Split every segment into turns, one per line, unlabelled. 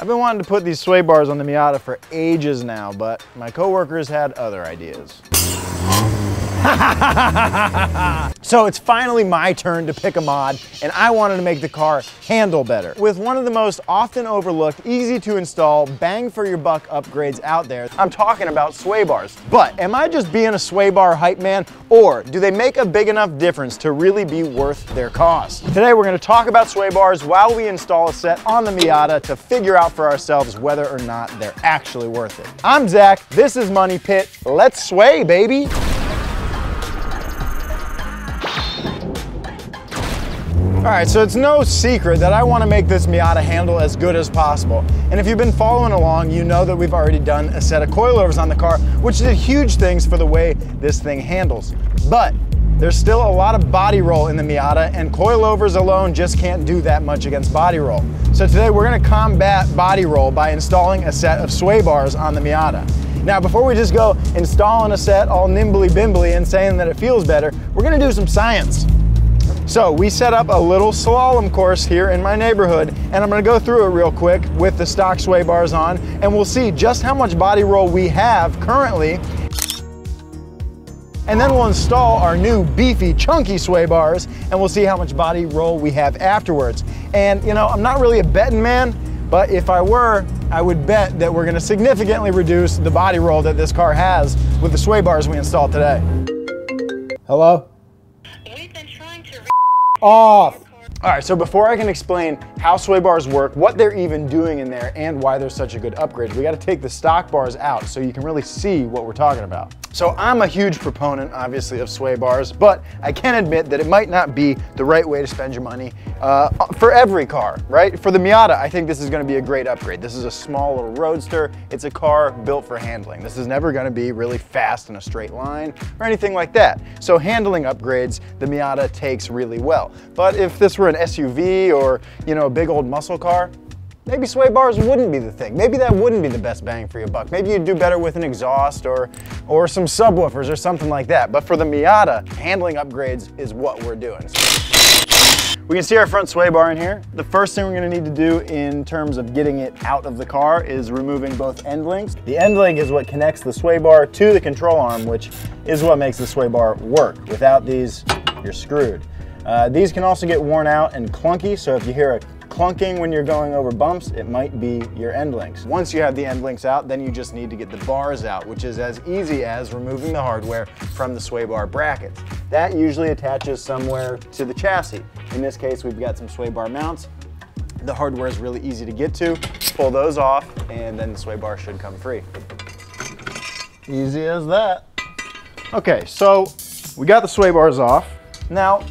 I've been wanting to put these sway bars on the Miata for ages now, but my coworkers had other ideas. so it's finally my turn to pick a mod and I wanted to make the car handle better. With one of the most often overlooked, easy to install, bang for your buck upgrades out there, I'm talking about sway bars. But am I just being a sway bar hype man or do they make a big enough difference to really be worth their cost? Today we're gonna talk about sway bars while we install a set on the Miata to figure out for ourselves whether or not they're actually worth it. I'm Zach, this is Money Pit, let's sway baby. All right, so it's no secret that I want to make this Miata handle as good as possible. And if you've been following along, you know that we've already done a set of coilovers on the car, which did huge things for the way this thing handles. But there's still a lot of body roll in the Miata and coilovers alone just can't do that much against body roll. So today we're gonna combat body roll by installing a set of sway bars on the Miata. Now, before we just go installing a set all nimbly bimbly and saying that it feels better, we're gonna do some science. So we set up a little slalom course here in my neighborhood and I'm gonna go through it real quick with the stock sway bars on and we'll see just how much body roll we have currently and then we'll install our new beefy chunky sway bars and we'll see how much body roll we have afterwards. And you know, I'm not really a betting man, but if I were, I would bet that we're gonna significantly reduce the body roll that this car has with the sway bars we installed today. Hello? Off. All right, so before I can explain how sway bars work, what they're even doing in there, and why they're such a good upgrade, we gotta take the stock bars out so you can really see what we're talking about. So I'm a huge proponent, obviously, of sway bars, but I can admit that it might not be the right way to spend your money uh, for every car, right? For the Miata, I think this is gonna be a great upgrade. This is a small little roadster. It's a car built for handling. This is never gonna be really fast in a straight line or anything like that. So handling upgrades, the Miata takes really well. But if this were an SUV or, you know, a big old muscle car, maybe sway bars wouldn't be the thing. Maybe that wouldn't be the best bang for your buck. Maybe you'd do better with an exhaust or, or some subwoofers or something like that. But for the Miata, handling upgrades is what we're doing. We can see our front sway bar in here. The first thing we're gonna need to do in terms of getting it out of the car is removing both end links. The end link is what connects the sway bar to the control arm, which is what makes the sway bar work. Without these, you're screwed. Uh, these can also get worn out and clunky, so if you hear a clunking when you're going over bumps, it might be your end links. Once you have the end links out, then you just need to get the bars out, which is as easy as removing the hardware from the sway bar brackets. That usually attaches somewhere to the chassis. In this case, we've got some sway bar mounts. The hardware is really easy to get to. Pull those off, and then the sway bar should come free. Easy as that. Okay, so we got the sway bars off. Now,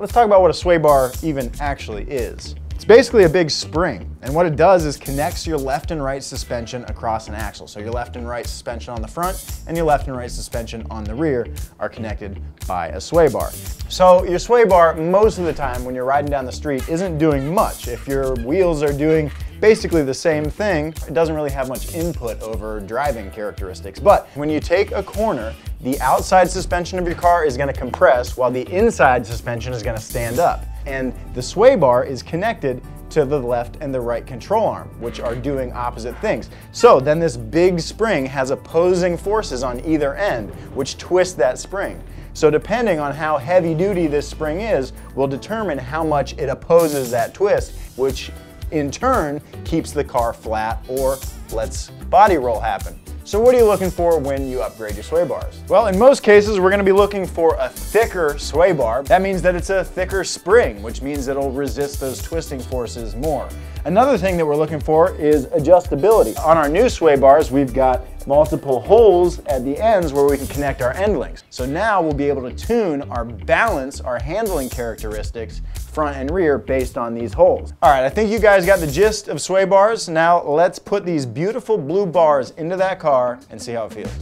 let's talk about what a sway bar even actually is. It's basically a big spring, and what it does is connects your left and right suspension across an axle. So your left and right suspension on the front and your left and right suspension on the rear are connected by a sway bar. So your sway bar, most of the time when you're riding down the street, isn't doing much. If your wheels are doing basically the same thing, it doesn't really have much input over driving characteristics. But when you take a corner, the outside suspension of your car is gonna compress while the inside suspension is gonna stand up and the sway bar is connected to the left and the right control arm, which are doing opposite things. So then this big spring has opposing forces on either end, which twist that spring. So depending on how heavy duty this spring is, will determine how much it opposes that twist, which in turn keeps the car flat or lets body roll happen. So what are you looking for when you upgrade your sway bars? Well, in most cases, we're gonna be looking for a thicker sway bar. That means that it's a thicker spring, which means it'll resist those twisting forces more. Another thing that we're looking for is adjustability. On our new sway bars, we've got multiple holes at the ends where we can connect our end links. So now we'll be able to tune our balance, our handling characteristics, front and rear based on these holes. All right, I think you guys got the gist of sway bars. Now let's put these beautiful blue bars into that car and see how it feels.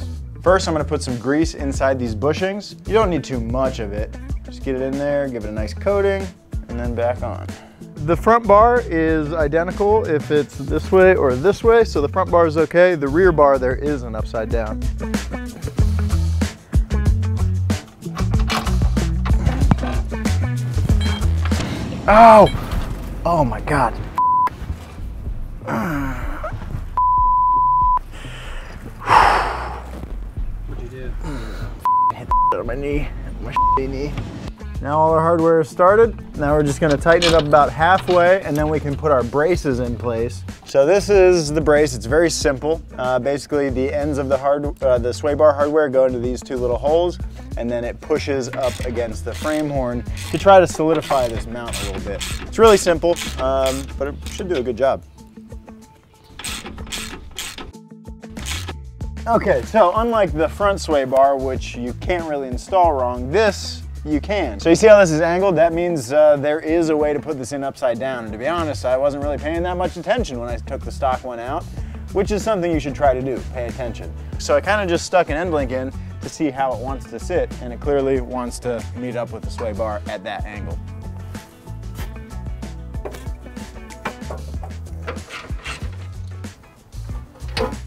First, I'm gonna put some grease inside these bushings. You don't need too much of it. Just get it in there, give it a nice coating, and then back on. The front bar is identical if it's this way or this way, so the front bar is okay. The rear bar, there is an upside down. Ow! Oh my god. What'd you do? Hit the on my knee, my knee. Now all our hardware is started. Now we're just gonna tighten it up about halfway and then we can put our braces in place. So this is the brace, it's very simple. Uh, basically the ends of the hard, uh, the sway bar hardware go into these two little holes and then it pushes up against the frame horn to try to solidify this mount a little bit. It's really simple, um, but it should do a good job. Okay, so unlike the front sway bar, which you can't really install wrong, this you can. So you see how this is angled? That means uh, there is a way to put this in upside down. And to be honest, I wasn't really paying that much attention when I took the stock one out, which is something you should try to do, pay attention. So I kind of just stuck an end link in to see how it wants to sit, and it clearly wants to meet up with the sway bar at that angle.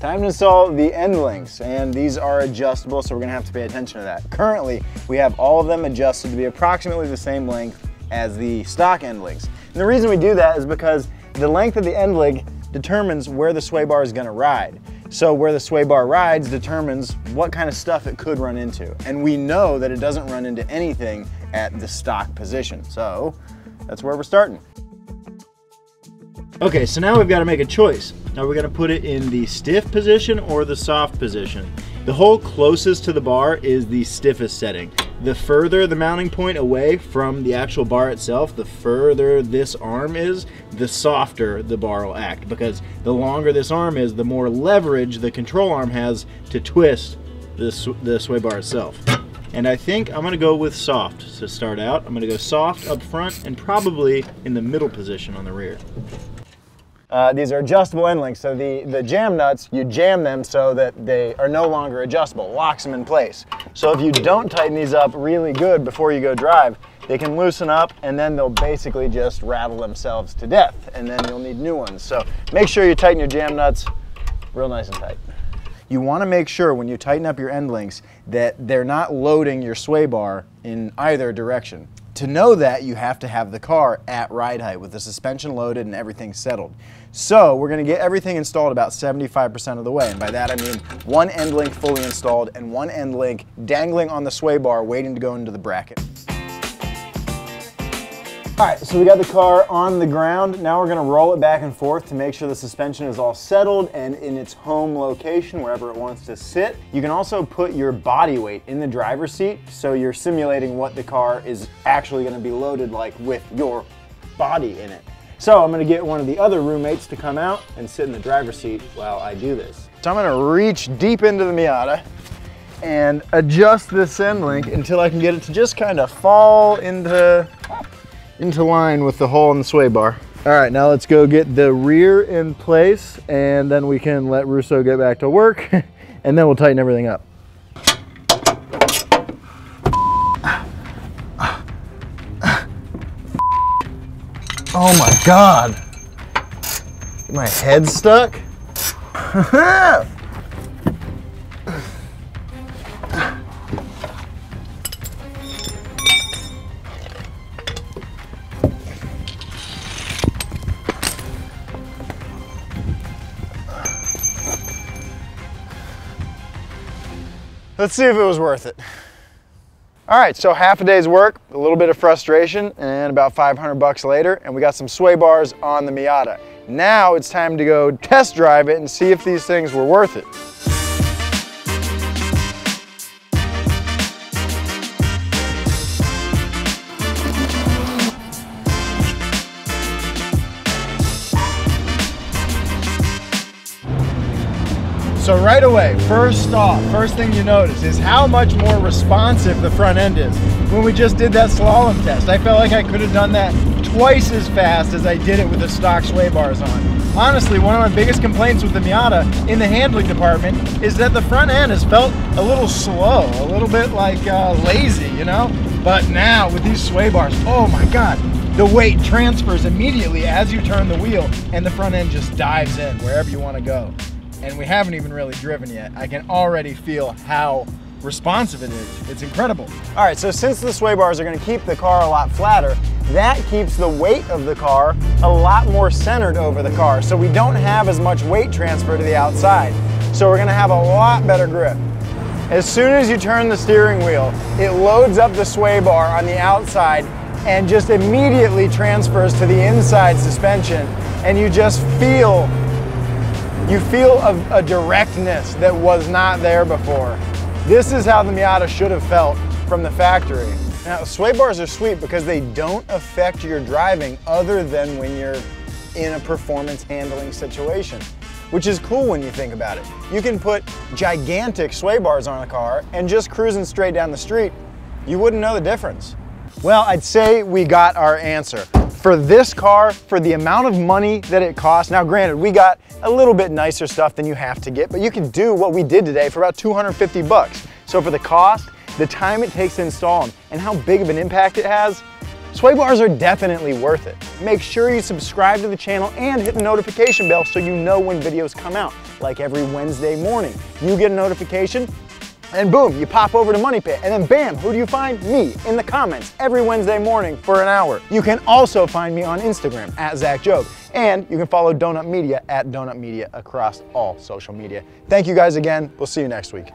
Time to install the end links, and these are adjustable, so we're gonna have to pay attention to that. Currently, we have all of them adjusted to be approximately the same length as the stock end links. And the reason we do that is because the length of the end link determines where the sway bar is gonna ride. So where the sway bar rides determines what kind of stuff it could run into. And we know that it doesn't run into anything at the stock position. So that's where we're starting. Okay, so now we've got to make a choice. Now we're going to put it in the stiff position or the soft position. The hole closest to the bar is the stiffest setting. The further the mounting point away from the actual bar itself, the further this arm is, the softer the bar will act because the longer this arm is, the more leverage the control arm has to twist the, the sway bar itself. And I think I'm gonna go with soft to start out. I'm gonna go soft up front and probably in the middle position on the rear. Uh, these are adjustable end links, so the, the jam nuts, you jam them so that they are no longer adjustable, locks them in place. So if you don't tighten these up really good before you go drive, they can loosen up and then they'll basically just rattle themselves to death and then you'll need new ones. So make sure you tighten your jam nuts real nice and tight. You wanna make sure when you tighten up your end links that they're not loading your sway bar in either direction. To know that, you have to have the car at ride height with the suspension loaded and everything settled. So we're gonna get everything installed about 75% of the way. And by that I mean one end link fully installed and one end link dangling on the sway bar waiting to go into the bracket. All right, so we got the car on the ground. Now we're gonna roll it back and forth to make sure the suspension is all settled and in its home location, wherever it wants to sit. You can also put your body weight in the driver's seat, so you're simulating what the car is actually gonna be loaded like with your body in it. So I'm gonna get one of the other roommates to come out and sit in the driver's seat while I do this. So I'm gonna reach deep into the Miata and adjust this end link until I can get it to just kind of fall into into line with the hole in the sway bar. All right, now let's go get the rear in place and then we can let Russo get back to work and then we'll tighten everything up. Oh my God. My head stuck? Let's see if it was worth it. All right, so half a day's work, a little bit of frustration, and about 500 bucks later, and we got some sway bars on the Miata. Now it's time to go test drive it and see if these things were worth it. So right away, first off, first thing you notice is how much more responsive the front end is. When we just did that slalom test, I felt like I could have done that twice as fast as I did it with the stock sway bars on. Honestly, one of my biggest complaints with the Miata in the handling department is that the front end has felt a little slow, a little bit like uh, lazy, you know? But now with these sway bars, oh my God, the weight transfers immediately as you turn the wheel and the front end just dives in wherever you want to go and we haven't even really driven yet. I can already feel how responsive it is. It's incredible. All right, so since the sway bars are gonna keep the car a lot flatter, that keeps the weight of the car a lot more centered over the car. So we don't have as much weight transfer to the outside. So we're gonna have a lot better grip. As soon as you turn the steering wheel, it loads up the sway bar on the outside and just immediately transfers to the inside suspension and you just feel you feel a, a, directness that was not there before. This is how the Miata should have felt from the factory. Now, sway bars are sweet because they don't affect your driving other than when you're in a performance handling situation, which is cool when you think about it. You can put gigantic sway bars on a car and just cruising straight down the street, you wouldn't know the difference. Well, I'd say we got our answer. For this car, for the amount of money that it costs, now granted, we got a little bit nicer stuff than you have to get, but you can do what we did today for about 250 bucks. So for the cost, the time it takes to install them, and how big of an impact it has, sway bars are definitely worth it. Make sure you subscribe to the channel and hit the notification bell so you know when videos come out. Like every Wednesday morning, you get a notification, and boom, you pop over to Money Pit, and then bam, who do you find? Me, in the comments, every Wednesday morning for an hour. You can also find me on Instagram, at Zach Jobe, and you can follow Donut Media at Donut Media across all social media. Thank you guys again, we'll see you next week.